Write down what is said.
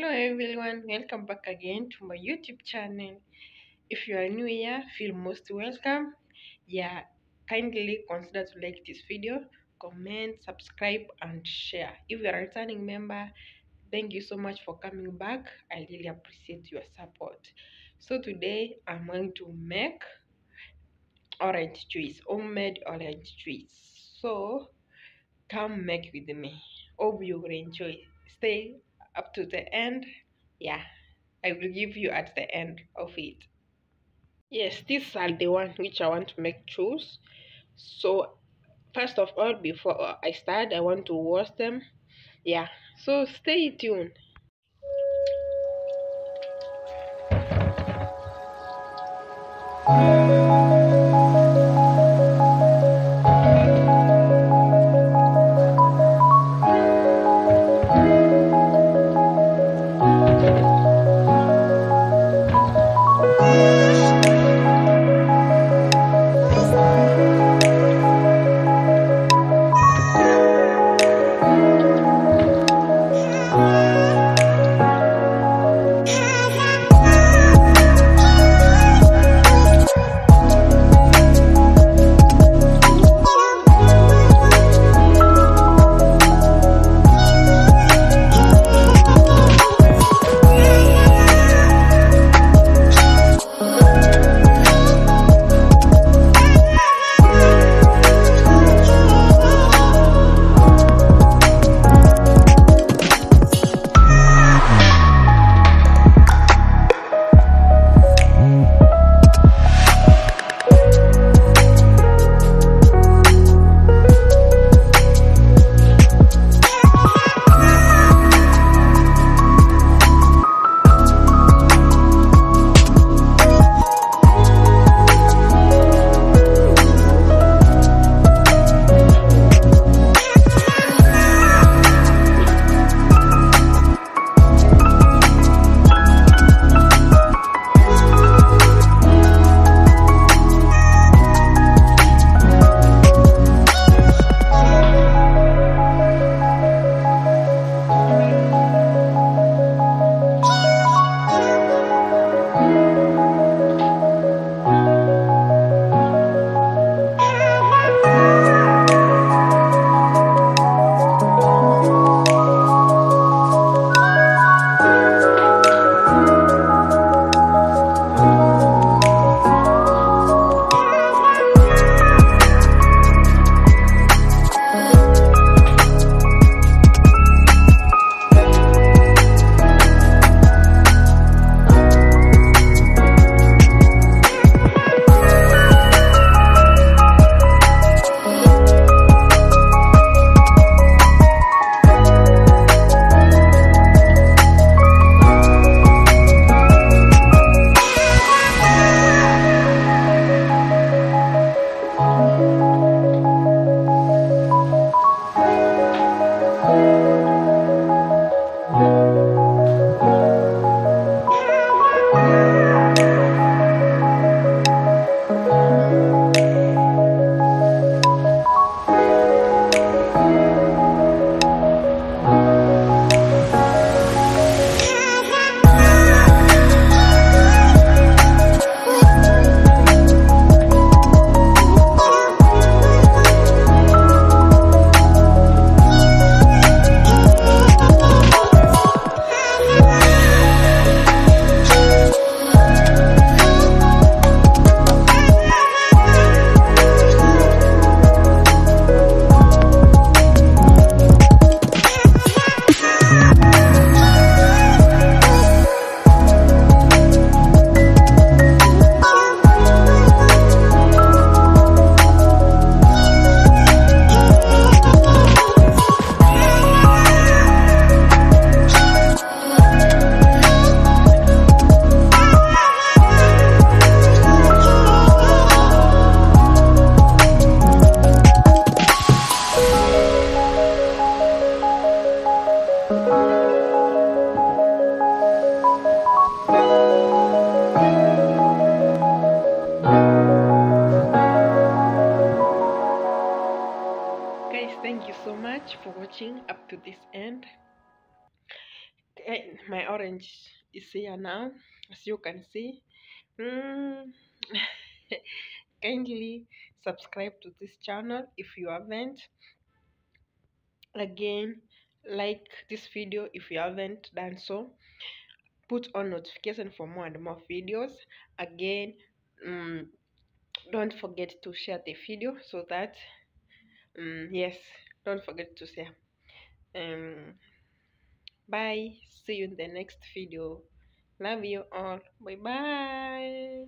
Hello everyone, welcome back again to my YouTube channel. If you are new here, feel most welcome. Yeah, kindly consider to like this video, comment, subscribe, and share. If you are a returning member, thank you so much for coming back. I really appreciate your support. So today I'm going to make orange juice, homemade orange juice. So come make with me. Hope you will enjoy. Stay up to the end. Yeah, I will give you at the end of it. Yes, these are the one which I want to make juice. So first of all, before I start, I want to wash them. Yeah, so stay tuned. Much for watching up to this end. Eh, my orange is here now as you can see. Mm. kindly subscribe to this channel if you haven't. Again like this video if you haven't done so. Put on notification for more and more videos. Again um, don't forget to share the video so that um, yes don't forget to share. Um bye. See you in the next video. Love you all. Bye bye